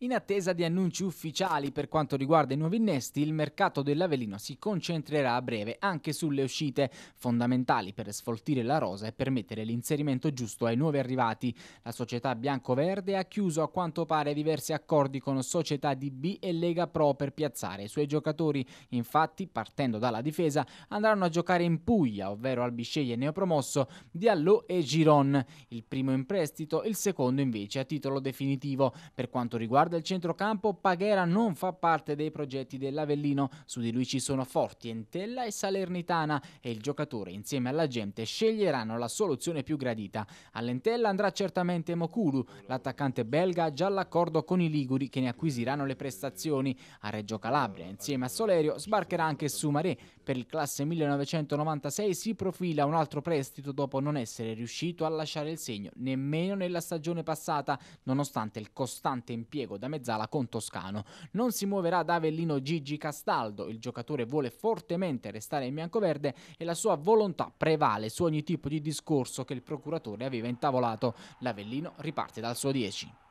In attesa di annunci ufficiali per quanto riguarda i nuovi innesti, il mercato dell'Avellino si concentrerà a breve anche sulle uscite fondamentali per sfoltire la rosa e permettere l'inserimento giusto ai nuovi arrivati. La società bianco-verde ha chiuso a quanto pare diversi accordi con società di B e Lega Pro per piazzare i suoi giocatori. Infatti, partendo dalla difesa, andranno a giocare in Puglia, ovvero al Bisceglie neopromosso, Diallo e Giron. Il primo in prestito, il secondo invece a titolo definitivo. Per quanto riguarda riguarda il centrocampo, Paghera non fa parte dei progetti dell'Avellino. Su di lui ci sono Forti, Entella e Salernitana e il giocatore insieme alla gente sceglieranno la soluzione più gradita. All'Entella andrà certamente Mokulu, l'attaccante belga ha già l'accordo con i Liguri che ne acquisiranno le prestazioni. A Reggio Calabria, insieme a Solerio, sbarcherà anche Sumaré. Per il classe 1996 si profila un altro prestito dopo non essere riuscito a lasciare il segno nemmeno nella stagione passata, nonostante il costante impiego da mezzala con Toscano. Non si muoverà da Avellino Gigi Castaldo, il giocatore vuole fortemente restare in biancoverde e la sua volontà prevale su ogni tipo di discorso che il procuratore aveva intavolato. L'Avellino riparte dal suo 10.